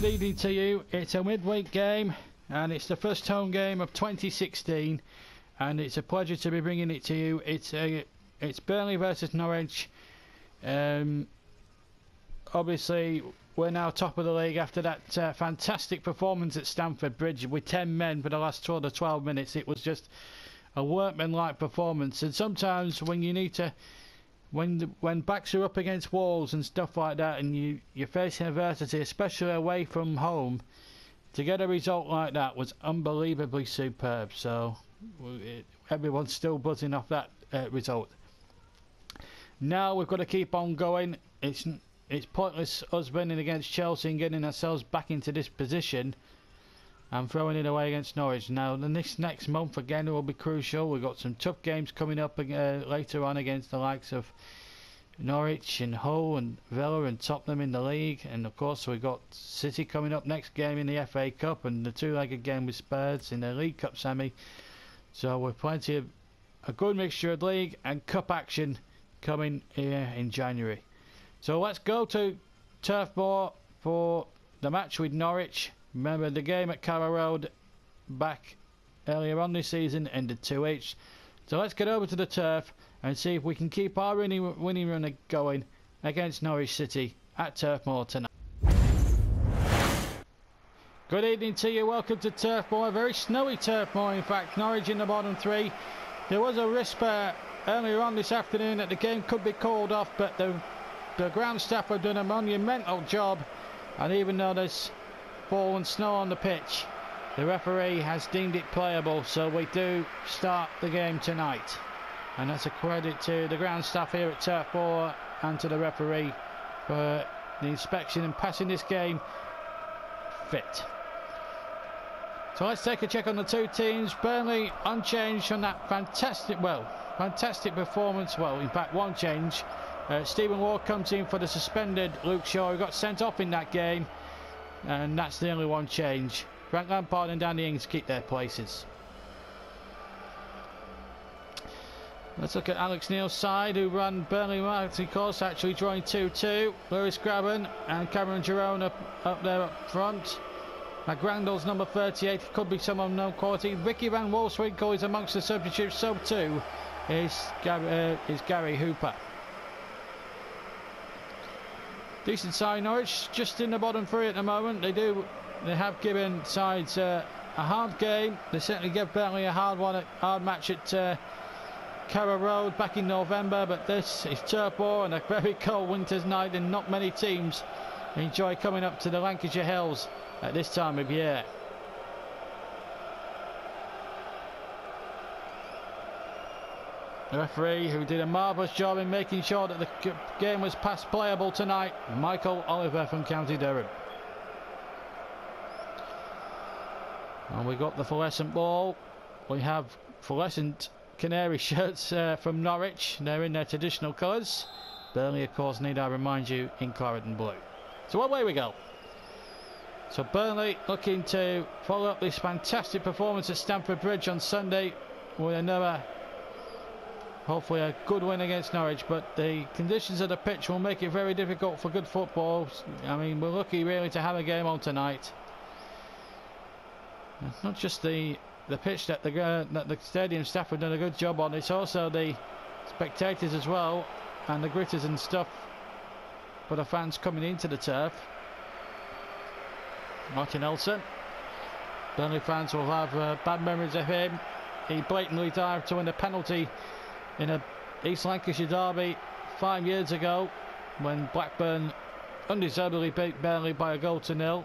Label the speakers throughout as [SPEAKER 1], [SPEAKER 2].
[SPEAKER 1] good evening to you. It's a midweek game and it's the first home game of 2016 and it's a pleasure to be bringing it to you. It's a it's Burnley versus Norwich. Um, obviously, we're now top of the league after that uh, fantastic performance at Stamford Bridge with 10 men for the last 12 or 12 minutes. It was just a workmanlike performance, and sometimes when you need to when the, when backs are up against walls and stuff like that, and you you're facing adversity, especially away from home, to get a result like that was unbelievably superb. So it, everyone's still buzzing off that uh, result. Now we've got to keep on going. It's it's pointless us winning against Chelsea and getting ourselves back into this position and throwing it away against Norwich. Now, the next next month again will be crucial. We've got some tough games coming up uh, later on against the likes of Norwich and Hull and Villa and Tottenham in the league, and of course we've got City coming up next game in the FA Cup and the two-legged game with Spurs in the League Cup semi. So we've plenty of a good mixture of league and cup action coming here in January. So let's go to Turf Moor for the match with Norwich Remember the game at Carrow Road back earlier on this season ended 2-H. So let's get over to the turf and see if we can keep our winning, winning run going against Norwich City at Turf Moor tonight. Good evening to you, welcome to Turf Moor, a very snowy Turf Moor in fact, Norwich in the bottom three. There was a whisper earlier on this afternoon that the game could be called off but the, the ground staff have done a monumental job and even though there's fallen snow on the pitch. The referee has deemed it playable, so we do start the game tonight. And that's a credit to the ground staff here at Turf Moor and to the referee for the inspection and passing this game fit. So let's take a check on the two teams. Burnley unchanged from that fantastic, well, fantastic performance. Well, in fact, one change. Uh, Stephen Ward comes in for the suspended Luke Shaw, who got sent off in that game and that's the only one change. Frank Lampard and Danny Ings keep their places. Let's look at Alex Neil's side, who ran Burnley Marketing Course, actually drawing 2-2. Lewis Grabban and Cameron Jerome up, up there up front. McGrandles number 38 could be some unknown quality. Ricky Van Wolfswinkel is amongst the substitutes, so too is, uh, is Gary Hooper. Decent side Norwich, just in the bottom three at the moment. They do, they have given sides uh, a hard game. They certainly gave Burnley a hard one, a hard match at uh, Carrow Road back in November. But this is Turf Moor and a very cold winter's night, and not many teams enjoy coming up to the Lancashire Hills at this time of year. The referee, who did a marvellous job in making sure that the game was past playable tonight, Michael Oliver from County Durham. And we got the fluorescent ball. We have fluorescent canary shirts uh, from Norwich. They're in their traditional colours. Burnley, of course, need I remind you, in claret and blue. So away we go. So Burnley looking to follow up this fantastic performance at Stamford Bridge on Sunday with another hopefully a good win against Norwich but the conditions of the pitch will make it very difficult for good football. I mean we're lucky really to have a game on tonight. Not just the the pitch that the uh, that the stadium staff have done a good job on it's also the spectators as well and the gritters and stuff for the fans coming into the turf. Martin Olsson Burnley fans will have uh, bad memories of him. He blatantly dived to win a penalty in a East Lancashire derby five years ago when Blackburn undeservedly beat Burnley by a goal to nil.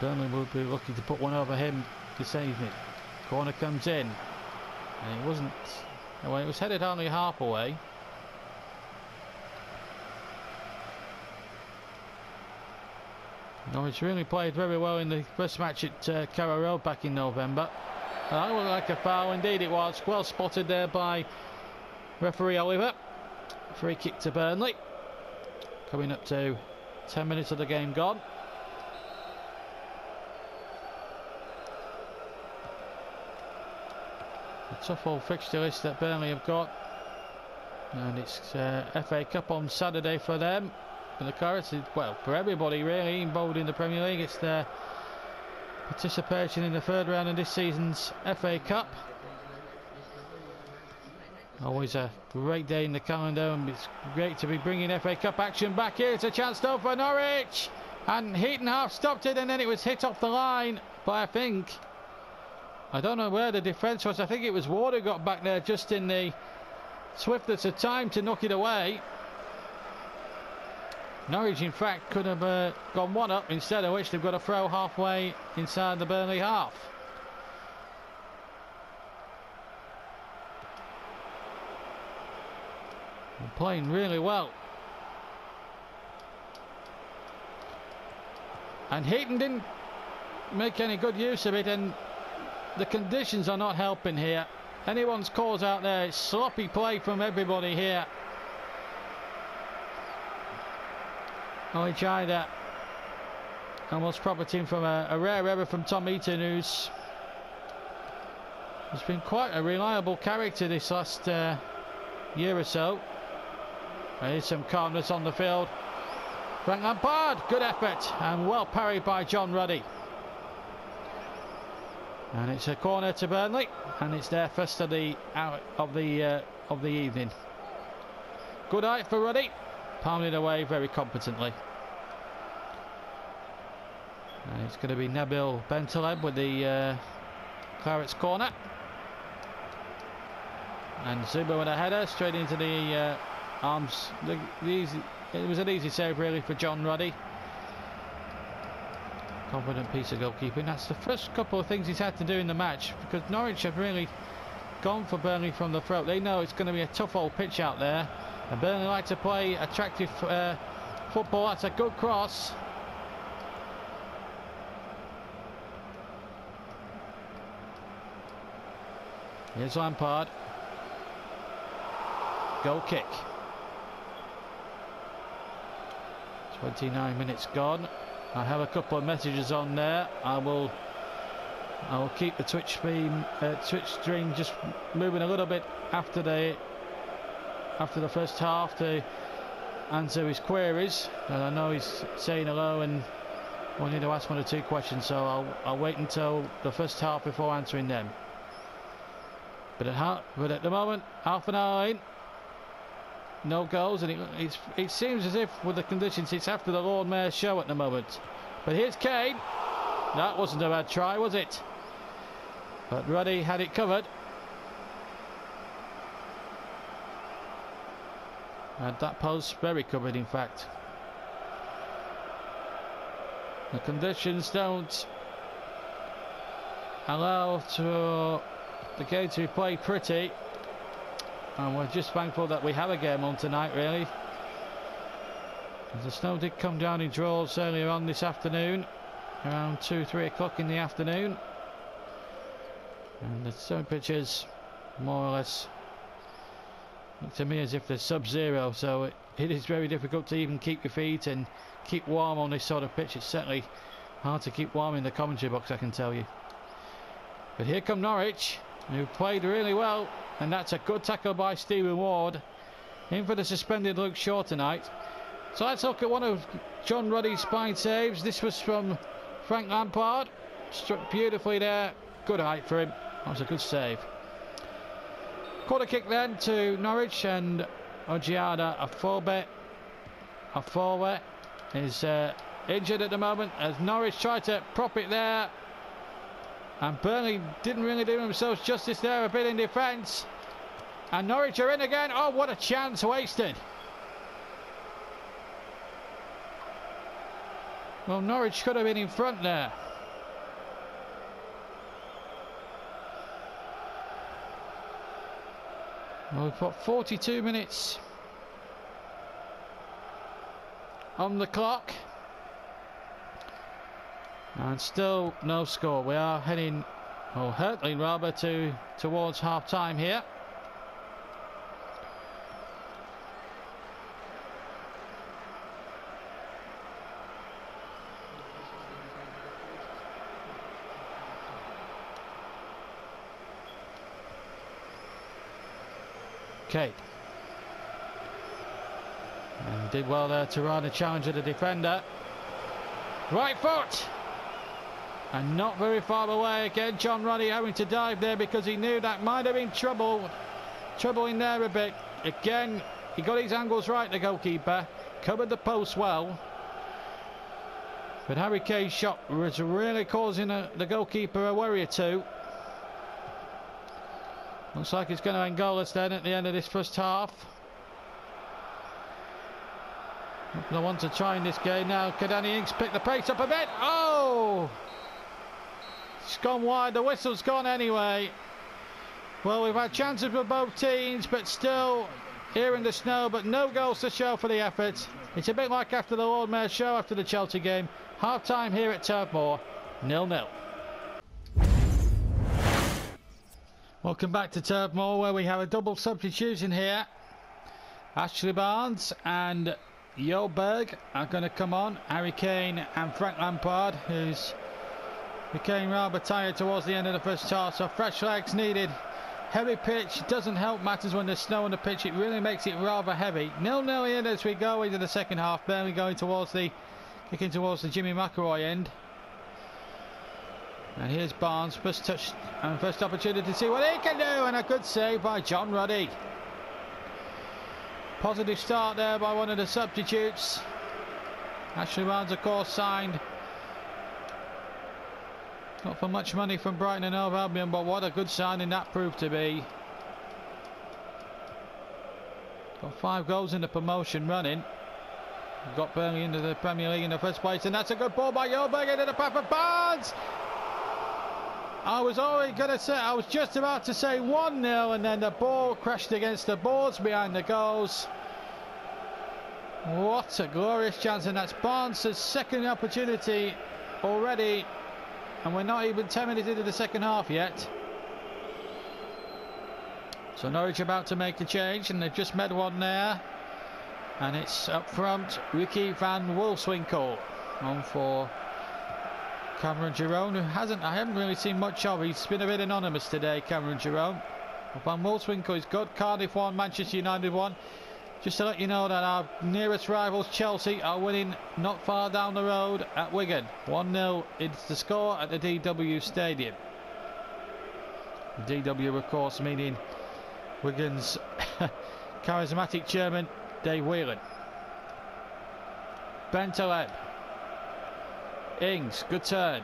[SPEAKER 1] Burnley will be lucky to put one over him this evening. Corner comes in. And it wasn't... Well, it was headed only half away. Norwich really played very well in the first match at uh, Carrow Road back in November. That looked like a foul, indeed it was. Well spotted there by referee Oliver. Free kick to Burnley. Coming up to 10 minutes of the game gone. A tough old fixture list that Burnley have got. And it's uh, FA Cup on Saturday for them. For the Clarets, well, for everybody really involved in the Premier League. It's their participation in the third round of this season's FA Cup. Always a great day in the calendar, and it's great to be bringing FA Cup action back here. It's a chance though for Norwich, and Heaton half stopped it, and then it was hit off the line. But I think I don't know where the defence was. I think it was Ward who got back there just in the swiftness of time to knock it away. Norwich, in fact, could have uh, gone one up instead of which they've got a throw halfway inside the Burnley half. They're playing really well. And Heaton didn't make any good use of it and the conditions are not helping here. Anyone's calls out there, it's sloppy play from everybody here. Only China almost profiting from a, a, rare error from Tom Heaton, who's has been quite a reliable character this last uh, year or so. There's some calmness on the field. Frank Lampard, good effort and well parried by John Ruddy. And it's a corner to Burnley, and it's their first of the out of the uh, of the evening. Good eye for Ruddy, palming it away very competently. And it's going to be Nabil Bentaleb with the uh, Clarets corner. And Zouma with a header straight into the uh, arms. The, the easy, it was an easy save really for John Ruddy. Confident piece of goalkeeping. That's the first couple of things he's had to do in the match because Norwich have really gone for Burnley from the throat. They know it's going to be a tough old pitch out there. And Burnley like to play attractive uh, football. That's a good cross. Here's Lampard. Goal kick. 29 minutes gone. I have a couple of messages on there. I will I will keep the Twitch stream uh, Twitch stream just moving a little bit after the after the first half to answer his queries. And I know he's saying hello and wanting to ask one or two questions, so I'll I'll wait until the first half before answering them. But at, but at the moment, half an hour in, no goals, and it, it seems as if with the conditions it's after the Lord Mayor's show at the moment. But here's Kane. That wasn't a bad try, was it? But Ruddy had it covered. And that post very covered, in fact. The conditions don't allow to the game to be played pretty. And we're just thankful that we have a game on tonight, really. The snow did come down in draws earlier on this afternoon, around 2 3 o'clock in the afternoon. And the snow pitches, more or less, to me as if they're sub zero, so it, it is very difficult to even keep your feet and keep warm on this sort of pitch. It's certainly hard to keep warm in the commentary box, I can tell you. But here come Norwich, who played really well and that's a good tackle by Stephen Ward. In for the suspended Luke Shaw tonight. So let's look at one of John Ruddy's spine saves. This was from Frank Lampard. Struck beautifully there. Good height for him. That was a good save. Quarter kick then to Norwich and Odiada Afobe. Ofoe is uh, injured at the moment as Norwich tried to prop it there. And Burnley didn't really do themselves justice there a bit in defence. And Norwich are in again. Oh, what a chance wasted. Well, Norwich could have been in front there. Well, we've got 42 minutes on the clock. And still no score. We are heading, or hurtling rather, to towards half time here. Okay. And did well there to run a challenge of the defender. Right foot! And not very far away again. John Ruddy having to dive there because he knew that might have been trouble. Trouble in there a bit. Again, he got his angles right, the goalkeeper. Covered the post well. But Harry Kane's shot was really causing a, the goalkeeper a worry or two. Looks like it's going to end goalless then at the end of this first half. I want to try in this game now. Can Danny Ings pick the pace up a bit? Oh! It's gone wide. The whistle's gone anyway. Well, we've had chances for both teams, but still here in the snow, but no goals to show for the effort. It's a bit like after the Lord Mayor show after the Chelsea game. Half time here at Turf Moor, nil Welcome back to Turf Moor, where we have a double substitution here. Ashley Barnes and Ljungberg are going to come on. Harry Kane and Frank Lampard, who's became rather tired towards the end of the first half, so fresh legs needed. Heavy pitch doesn't help matters when there's snow on the pitch. It really makes it rather heavy. Nil nil in as we go into the second half. Barely going towards the kicking towards the Jimmy McIlroy end. And here's Barnes, first touch and first opportunity to see what he can do, and a good save by John Ruddy. Positive start there by one of the substitutes. Ashley Barnes, of course, signed not for much money from Brighton and Hove Albion, but what a good signing that proved to be. Got five goals in the promotion running. Got Burnley into the Premier League in the first place, and that's a good ball by Ljungberg into the path of Barnes. I was already going to say, I was just about to say 1 0, and then the ball crashed against the boards behind the goals. What a glorious chance, and that's Barnes' second opportunity already and we're not even 10 minutes into the second half yet. So Norwich about to make a change and they've just made one there. And it's up front, Ricky van Wolfswinkel on for Cameron Jerome, who hasn't, I haven't really seen much of. He's been a bit anonymous today, Cameron Jerome. Van Wolfswinkel is good. Cardiff 1, Manchester United 1. Just to let you know that our nearest rivals, Chelsea, are winning not far down the road at Wigan. 1-0 is the score at the DW Stadium. DW, of course, meaning Wigan's charismatic chairman, Dave Whelan. Bentaleb. Ings, good turn.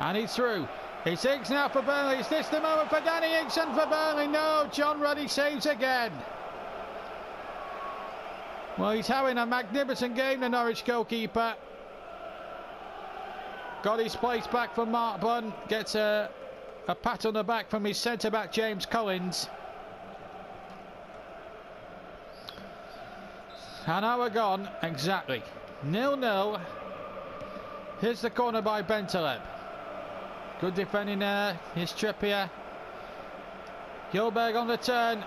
[SPEAKER 1] And he's through. He sinks now for Burnley. Is this the moment for Danny Ings and for Burnley? No, John Ruddy saves again. Well, he's having a magnificent game, the Norwich goalkeeper. Got his place back from Mark Bunn. Gets a, a pat on the back from his centre-back, James Collins. Hour gone, exactly. Nil-nil. Here's the corner by Bentaleb. Good defending there. Here's Trippier. Ljungberg on the turn.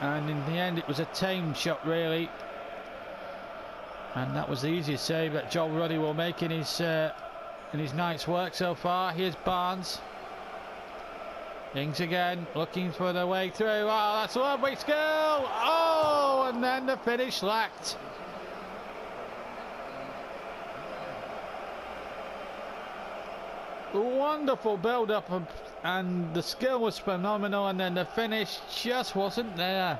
[SPEAKER 1] And in the end, it was a tame shot, really. And that was the easiest save that John Ruddy will make in his uh, in his night's work so far. Here's Barnes. Ings again, looking for the way through. Oh, that's a lovely skill. Oh, and then the finish lacked. Wonderful build-up, and the skill was phenomenal, and then the finish just wasn't there.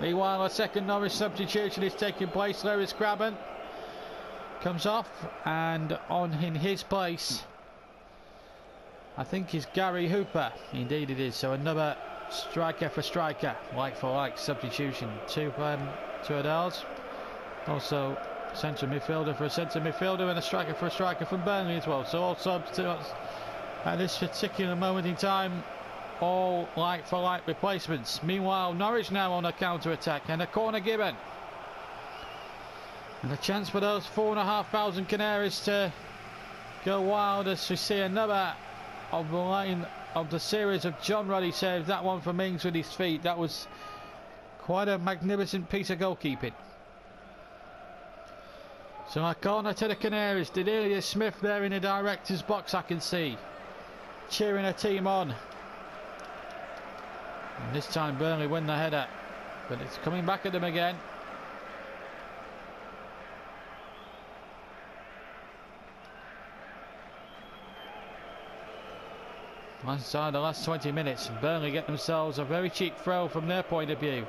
[SPEAKER 1] Meanwhile, a second Norwich substitution is taking place. Lewis Grabban comes off, and on in his place, I think is Gary Hooper. Indeed, it is. So another striker for striker, like for like substitution. Two um, two Adels. Also, central midfielder for a centre midfielder and a striker for a striker from Burnley as well. So all substitutes at this particular moment in time all like for like replacements. Meanwhile, Norwich now on a counter attack and a corner given. And a chance for those four and a half thousand Canaries to go wild as we see another of the line of the series of John Ruddy saves. That one from Ings with his feet. That was quite a magnificent piece of goalkeeping. So a corner to the Canaries. Dedelia Smith there in the director's box I can see. Cheering a team on. And this time Burnley win the header. But it's coming back at them again. Inside the last 20 minutes, Burnley get themselves a very cheap throw from their point of view.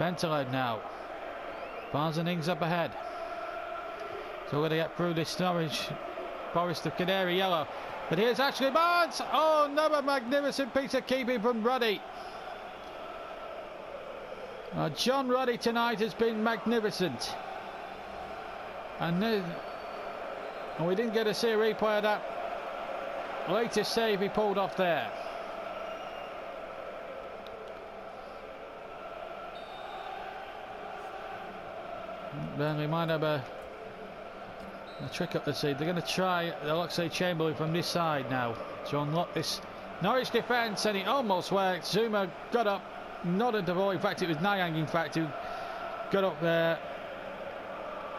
[SPEAKER 1] Bentaleb now. Barnes and Ings up ahead. So we're going to get through this Norwich Forest of Canary Yellow. But here's Ashley Barnes. Oh, another magnificent piece of keeping from Ruddy. Uh, John Ruddy tonight has been magnificent. And, and we didn't get to see a replay of that latest save he pulled off there. Burnley might have a, a trick up the seat. They're going to try Oxlade Chamberlain from this side now to unlock this Norwich defence, and it almost worked. Zouma got up, not a ball. In fact, it was Nyang, in fact, who got up there.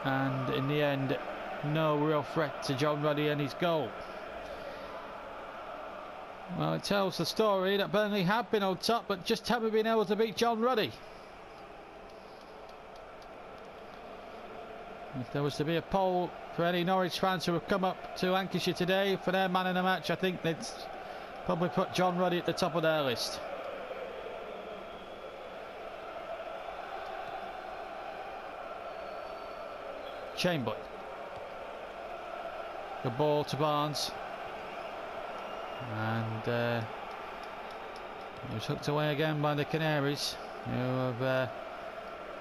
[SPEAKER 1] And in the end, no real threat to John Ruddy and his goal. Well, it tells the story that Burnley have been on top, but just haven't been able to beat John Ruddy. If there was to be a poll for any Norwich fans who have come up to Lancashire today for their man in the match, I think they'd probably put John Ruddy at the top of their list. Chamberlain. The ball to Barnes. And uh, it was hooked away again by the Canaries, who have uh,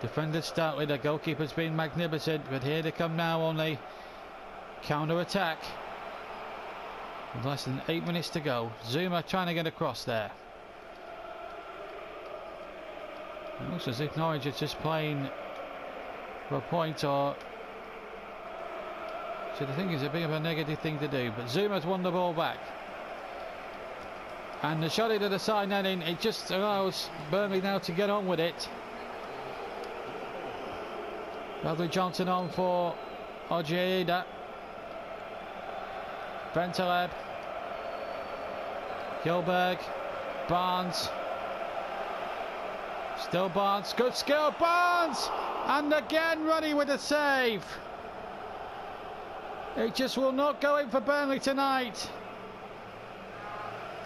[SPEAKER 1] defended stoutly. The goalkeeper's been magnificent, but here they come now on the counter attack. With less than eight minutes to go. Zouma trying to get across there. It looks as if Norwich is just playing for a point or so the thing is a bit of a negative thing to do but Zouma's won the ball back and the shot into the side netting, it just allows Burnley now to get on with it. Bradley Johnson on for Odjidja. Bentaleb. Ljungberg. Barnes. Still Barnes. Good skill. Barnes! And again Ruddy with a save. It just will not go in for Burnley tonight.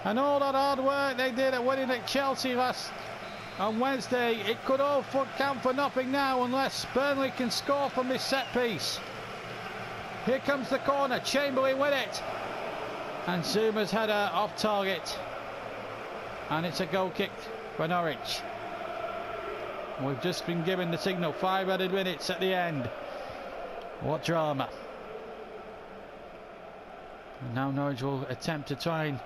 [SPEAKER 1] And all that hard work they did at winning at Chelsea last on Wednesday, it could all count for nothing now unless Burnley can score from this set piece. Here comes the corner, Chamberlain with it. And Zouma's header off target. And it's a goal kick for Norwich. We've just been given the signal, five added minutes at the end. What drama. And now Norwich will attempt to try and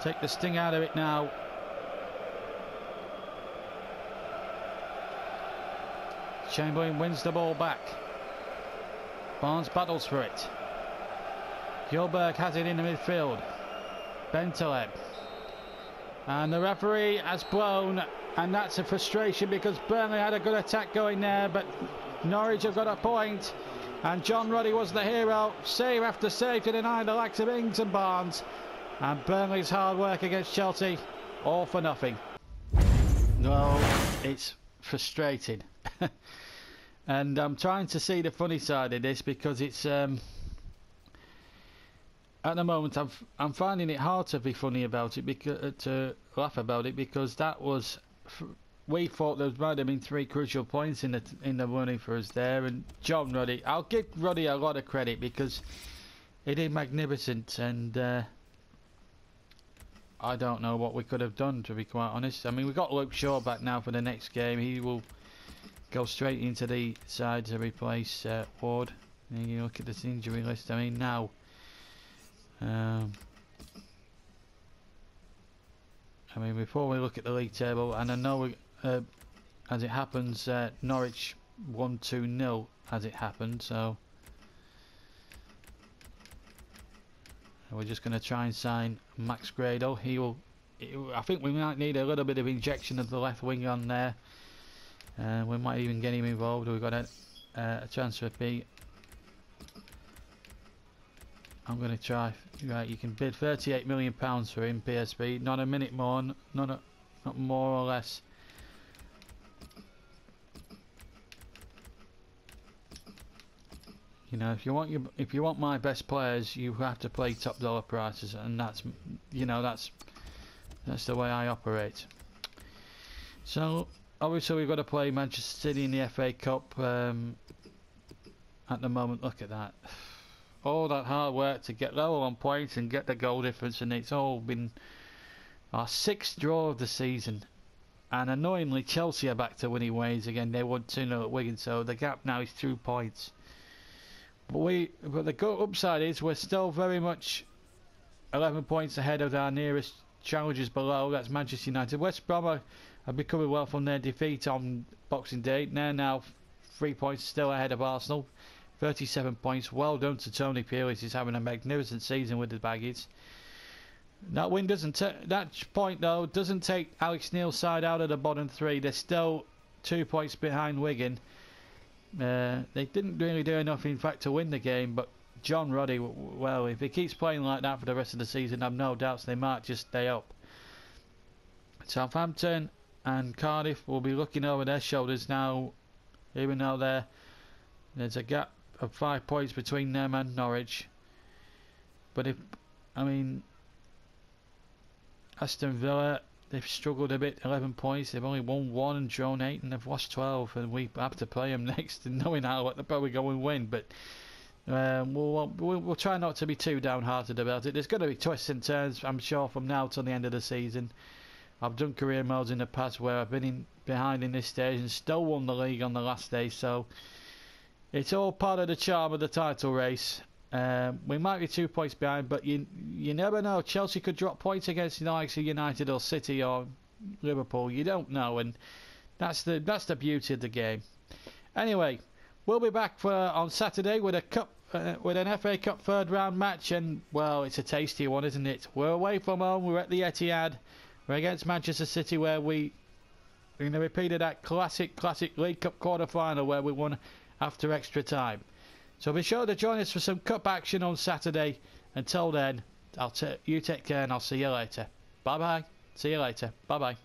[SPEAKER 1] Take the sting out of it now. Chamberlain wins the ball back. Barnes battles for it. Ljungberg has it in the midfield. Bentaleb. And the referee has blown, and that's a frustration because Burnley had a good attack going there, but Norwich have got a point, and John Ruddy was the hero. Save after save to deny the likes of Ings and Barnes. And Burnley's hard work against Chelsea, all for nothing. No, it's frustrating. and I'm trying to see the funny side of this because it's um, at the moment I'm I'm finding it hard to be funny about it because uh, to laugh about it because that was we thought there might have been three crucial points in the in the running for us there and John Ruddy I'll give Ruddy a lot of credit because he did magnificent and uh, I don't know what we could have done, to be quite honest. I mean, we've got Luke Shaw back now for the next game. He will go straight into the side to replace uh, Ward. And you look at this injury list. I mean, now... Um, I mean, before we look at the league table, and I know, we, uh, as it happens, uh, Norwich 1-2-0 as it happened, so... we're just going to try and sign Max Grado. He will. I think we might need a little bit of injection of the left wing on there. Uh, we might even get him involved. We've got a, uh, a chance for a P. I'm going to try. Right, you can bid 38 million pounds for him, PSG. Not a minute more, not a, not more or less. You know, if you want your, if you want my best players, you have to play top dollar prices, and that's, you know, that's, that's the way I operate. So obviously we've got to play Manchester City in the FA Cup. Um, at the moment, look at that. All that hard work to get low on points and get the goal difference, and it's all been our sixth draw of the season. And annoyingly, Chelsea are back to winning ways again. They won 2 0 at Wigan, so the gap now is two points. But we, but the go upside is we're still very much 11 points ahead of our nearest challengers below. That's Manchester United. West Brom are becoming well from their defeat on Boxing Day. They're now three points still ahead of Arsenal. 37 points. Well done to Tony Pulis. He's having a magnificent season with the Baggies. That win doesn't that point though doesn't take Alex Neil's side out of the bottom three. They're still two points behind Wigan. Uh, they didn't really do enough, in fact, to win the game. But John Ruddy, well, if he keeps playing like that for the rest of the season, I've no doubts they might just stay up. Southampton and Cardiff will be looking over their shoulders now, even though there there's a gap of five points between them and Norwich. But if I mean Aston Villa, they've struggled a bit, 11 points. They've only won one and drawn eight, and they've lost 12. And we have to play them next, and knowing how they'll probably go and win. But um, we'll, we'll, we'll try not to be too downhearted about it. There's going to be twists and turns, I'm sure, from now till the end of the season. I've done career modes in the past where I've been in, behind in this stage and still won the league on the last day. So it's all part of the charm of the title race. Um, we might be two points behind, but you you never know. Chelsea could drop points against the likes of United or City or Liverpool. You don't know, and that's the that's the beauty of the game. Anyway, we'll be back for on Saturday with a cup uh, with an FA Cup third round match, and well, it's a tasty one, isn't it? We're away from home. We're at the Etihad. We're against Manchester City, where we we're going to repeat that classic classic League Cup quarter final where we won after extra time. So be sure to join us for some cup action on Saturday. Until then, I'll you take care and I'll see you later. Bye bye. See you later. Bye bye.